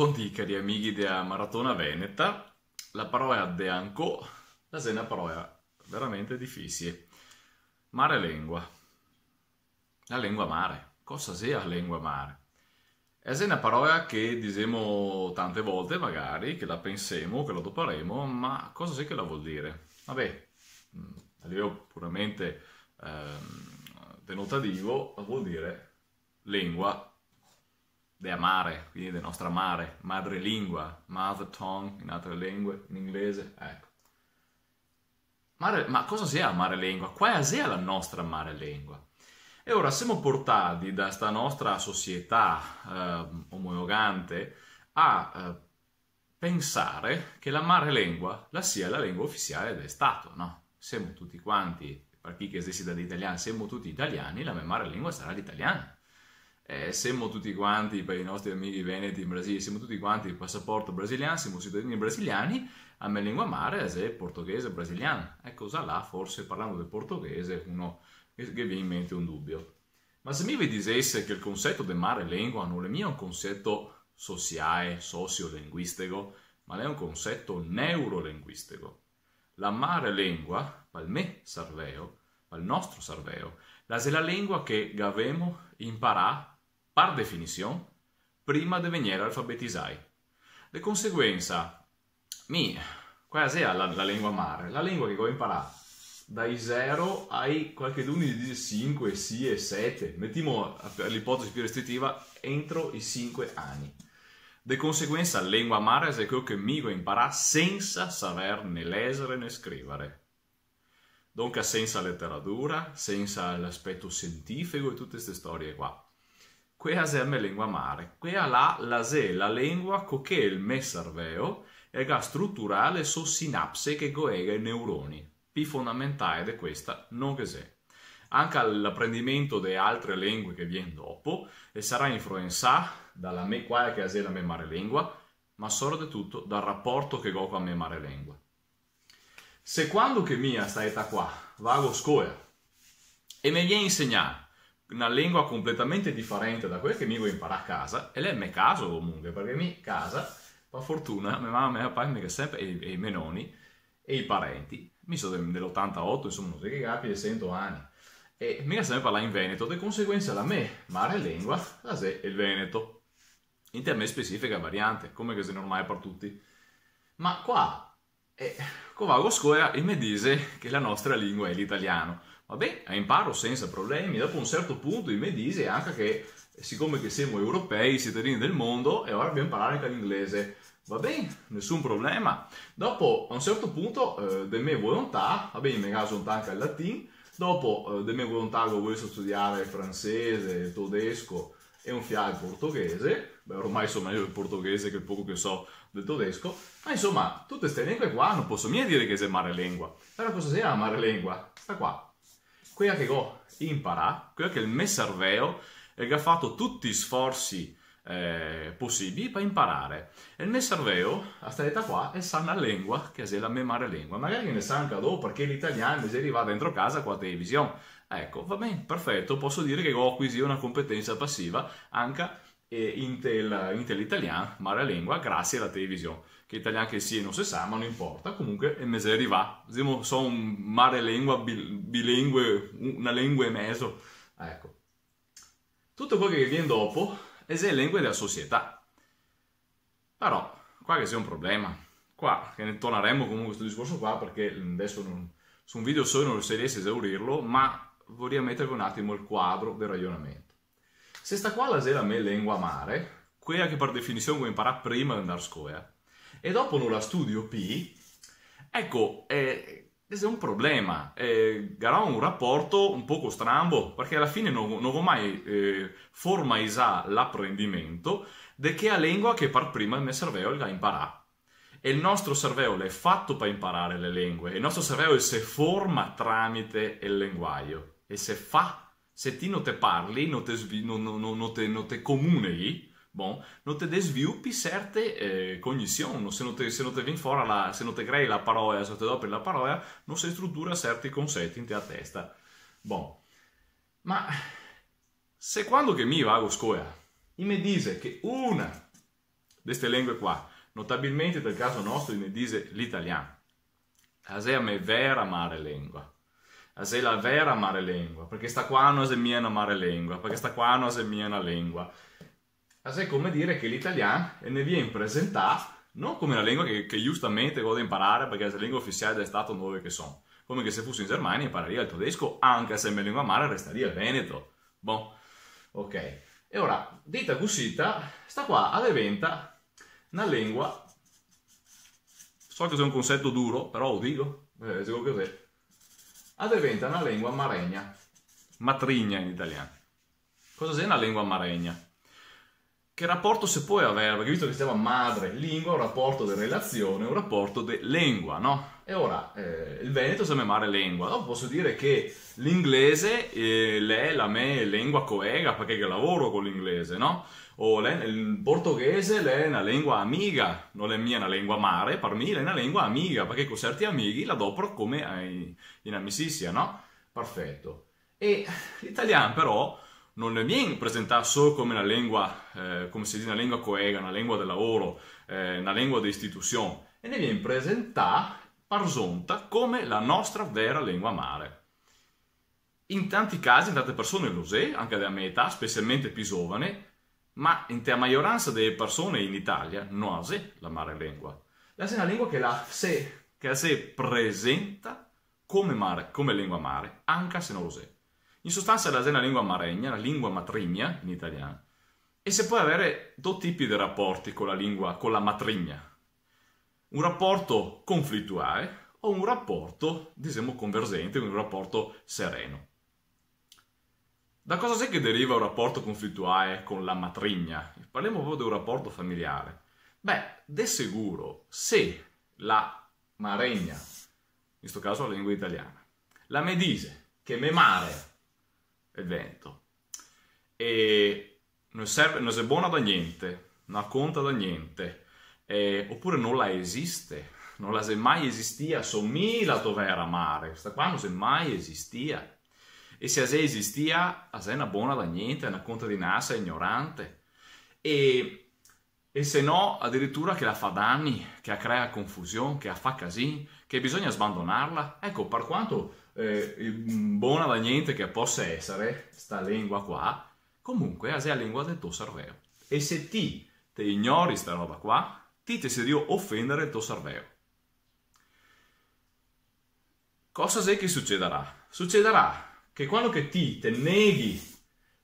Buondì cari amici della Maratona Veneta, la parola de anco, la è una parola veramente difficile. Mare lingua. La lingua mare. Cosa sia lingua mare? È una parola che diciamo tante volte magari, che la pensiamo, che la doparemo, ma cosa sia che la vuol dire? Vabbè, mm, a livello puramente ehm, denotativo vuol dire lingua de amare, quindi del nostro amare, madrelingua, mother tongue in altre lingue, in inglese, ecco. Mare, ma cosa sia amare lingua? Qual è la nostra amare lingua? E ora siamo portati da questa nostra società eh, omologante a eh, pensare che la mare lingua la sia la lingua ufficiale del Stato, no? Siamo tutti quanti, per chi che esiste dall'italiano, siamo tutti italiani, la mia mare lingua sarà l'italiano eh, siamo tutti quanti, per i nostri amici veneti in Brasile, siamo tutti quanti il passaporto brasiliano, siamo cittadini brasiliani, a me lingua madre è portoghese brasiliano. Ecco, cosa là, forse parlando del portoghese, uno che viene in mente un dubbio. Ma se mi vi dicesse che il concetto di mare lingua non è un concetto sociale, sociolinguistico, ma è un concetto neurolinguistico. La mare lingua, per me serveo, per il nostro serveo, la è la lingua che avemo imparato par definition, prima di venire alfabetizzati. Di conseguenza, mi, quella è la, la lingua mare, la lingua che ho imparato dai 0 ai qualche di dice 5, 6 e 7, mettiamo l'ipotesi più restrittiva, entro i 5 anni. Di conseguenza, la lingua mare è quello che mi ho imparato senza saper né leggere né scrivere. Dunque senza letteratura, senza l'aspetto scientifico e tutte queste storie qua. La mia lingua mare. Questa là la è la lingua che il mio cervello è strutturale su sinapse che goega i neuroni. Più fondamentale di questa non che c'è. Anche l'apprendimento di altre lingue che viene dopo e sarà influenzato dalla me, quale che è la mia mare lingua, ma soprattutto dal rapporto che ho con mia mare lingua. Se quando che mia sta età qua vago scuola e mi viene insegnato una lingua completamente differente da quella che mi vuoi imparare a casa, e lei è me caso comunque, perché mi casa, per fortuna, mia mamma mio papà mi sempre, e, e i miei e i parenti, mi sono dell'88, insomma, non so che capi, di 100 anni, e mica sempre parlare in Veneto, di conseguenza la me, mare lingua, la se il Veneto, in termini specifica variante, come che è normale per tutti. Ma qua, eh, con vago a scuola, e mi dice che la nostra lingua è l'italiano. Vabbè, imparo senza problemi. Dopo un certo punto mi dice anche che, siccome che siamo europei, cittadini del mondo, e ora dobbiamo imparare anche l'inglese. Va bene, nessun problema. Dopo, a un certo punto, eh, delle mie volontà, va bene, in mio caso anche il latino, dopo eh, delle mie volontà ho voluto studiare francese, tedesco e un fiato portoghese, beh ormai so meglio il portoghese che il poco che so del tedesco, ma insomma, tutte queste lingue qua non posso mica dire che è mare lingua. Però cosa sia mare lingua? Sta qua quella che ho imparato, quella che il mio cervello ha fatto tutti gli sforzi eh, possibili per imparare. E il mio cervello, a questa età qua, è sa una lingua che è la mia madre lingua. Magari ne sa anche dopo, perché l'italiano si arriva dentro casa con la televisione. Ecco, va bene, perfetto, posso dire che ho acquisito una competenza passiva anche eh, in, tel, in l'italiano, madre lingua, grazie alla televisione che italiano che sia non si sa, ma non importa, comunque è mese arriva. Diciamo, so un mare lingua bilingue, una lingua e mezzo. Ecco. Tutto quello che viene dopo è le lingue della società. Però, qua che sia un problema. Qua, che ne torneremo comunque questo discorso qua, perché adesso non, su un video solo non riesco a esaurirlo, ma vorrei mettere un attimo il quadro del ragionamento. Se sta qua la la mia lingua mare, quella che per definizione vuoi imparare prima di andare a scuola, e dopo non la studio P, ecco, eh, è un problema, eh, ha un rapporto un poco strambo, perché alla fine non, ho mai eh, formalizzato l'apprendimento di che la lingua che per prima il mio cervello ha imparato. E il nostro cervello è fatto per imparare le lingue, il nostro cervello si forma tramite il linguaggio, e se fa, se ti non te parli, non te, non, non, non te, non te comunichi, Bon, non te sviluppi certe eh, cognizioni, se non te, se non te fuori la, se non te crei la parola, se non te dopri la parola, non si struttura certi concetti in te testa. Bon, ma se quando che mi vago a scuola, mi dice che una queste lingue qua, notabilmente nel caso nostro ne dice l'italiano. Asè a me vera mare lingua. Asè la vera mare lingua, perché sta qua non è mia una mare lingua, perché sta qua non è mia una lingua. Asè come dire che l'italiano ne viene presentato non come una lingua che, che giustamente voglio imparare perché è la lingua ufficiale del Stato dove che sono, come che se fossi in Germania impareria il tedesco anche se mia lingua madre restaria il veneto. Bon, ok. E ora, dita cusita, sta qua diventa una lingua, so che è un concetto duro, però lo dico, eh, dico così, diventa una lingua maregna, matrigna in italiano. Cosa è una lingua maregna? Che rapporto si può avere? Perché visto che stiamo a madre, lingua, un rapporto di relazione, un rapporto di lingua, no? E ora, eh, il Veneto si chiama lingua, no? posso dire che l'inglese eh, è la mia lingua coega perché lavoro con l'inglese, no? O il portoghese è una lingua amiga, non è mia una lingua mare, per me è una lingua amiga, perché con certi amici la adopero come in amicizia, no? Perfetto. E l'italiano però non ne viene presentata solo come una lingua, eh, come si dice, una lingua coega, una lingua del lavoro, eh, una lingua di istituzione, e ne viene presentata, parzonta, come la nostra vera lingua madre. In tanti casi, in tante persone lo sa, anche della mia età, specialmente più giovane, ma in te maggioranza delle persone in Italia non ha la madre lingua. La è una lingua che la se, che la se presenta come, mare, come lingua madre, anche se non lo sa. In sostanza la è una lingua maregna, la lingua matrigna in italiano, e si può avere due tipi di rapporti con la lingua, con la matrigna. Un rapporto conflittuale o un rapporto, diciamo, convergente, un rapporto sereno. Da cosa c'è che deriva un rapporto conflittuale con la matrigna? Parliamo proprio di un rapporto familiare. Beh, de sicuro, se la maregna, in questo caso la lingua italiana, la me dice che me mare il Veneto. E non, serve, non è buona da niente, non conta da niente, e, oppure non la esiste, non la se mai esistia, somiglia a vera mare, questa qua non se mai esistia. E se se esistia, è una buona da niente, una conta di nasa ignorante. E, e se no, addirittura che la fa danni, che crea confusione, che fa casini, che bisogna abbandonarla. Ecco, per quanto eh, buona da niente che possa essere, sta lingua qua, comunque è la lingua del tuo cervello. E se ti te ignori sta roba qua, ti ti si offendere il tuo cervello. Cosa è che succederà? Succederà che quando che ti te neghi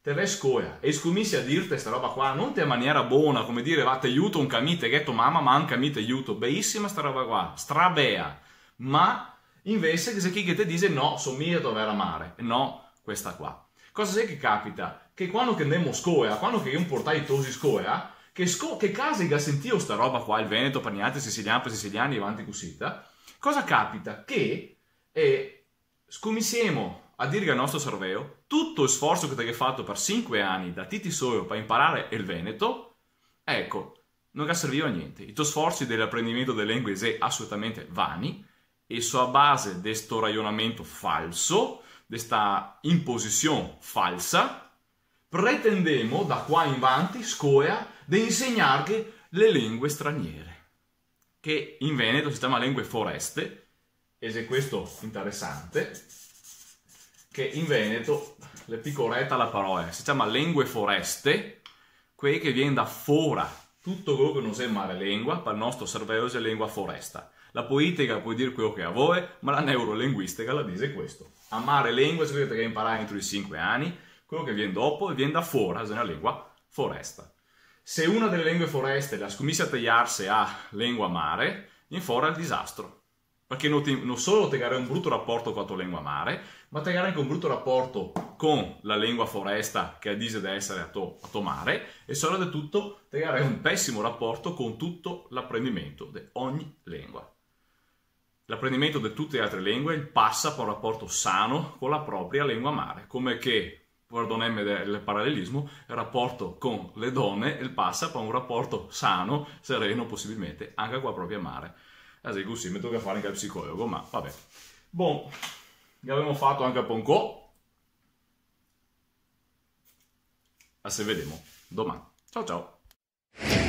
te vai scoia e scomissi a dirti questa roba qua, non in maniera buona, come dire, va, ti aiuto un camite, che tu mamma, manca mi ti aiuto, beissima sta roba qua, strabea, ma Invece se chi ti dice no, somiglia a dover amare, no, questa qua. Cosa c'è che capita? Che quando che andiamo a scoia, quando che io portai tosi scoia, che, sco- che casi che sentito sta roba qua, il Veneto, Pagnate, Siciliano, per Siciliani, avanti cosita, cosa capita? Che eh, scomissiamo a dire al nostro cervello tutto lo sforzo che ti hai fatto per 5 anni da Titi Soio per imparare il Veneto, ecco, non serviva a niente. I tuoi sforzi dell'apprendimento delle lingue sono assolutamente vani e sulla base di questo ragionamento falso, di questa imposizione falsa, pretendiamo da qua in avanti, scoia, di insegnarvi le lingue straniere, che in Veneto si chiama lingue foreste, ed è questo interessante, che in Veneto, le piccoletta la parola, si chiama lingue foreste, quei che viene da fora, tutto quello che non è male lingua, per il nostro cervello è lingua foresta. La politica può dire quello che ha voi, ma la neurolinguistica la dice questo. Amare lingua significa che imparare entro i 5 anni, quello che viene dopo viene da fuori, è una lingua foresta. Se una delle lingue foreste la scommessa a tagliarsi a lingua mare, in fuori il disastro. Perché non, ti, non solo ti un brutto rapporto con la tua lingua mare, ma ti anche un brutto rapporto con la lingua foresta che dice di essere a tuo, a tuo mare e soprattutto ti un pessimo rapporto con tutto l'apprendimento di ogni lingua. L'apprendimento di tutte le altre lingue passa per un rapporto sano con la propria lingua madre, come che, perdonemi il parallelismo, il rapporto con le donne passa per un rapporto sano, sereno possibilmente, anche con la propria madre. Così così mi tocca fare anche il psicologo, ma vabbè. Bon, abbiamo fatto anche un po'. A se vediamo domani. Ciao ciao!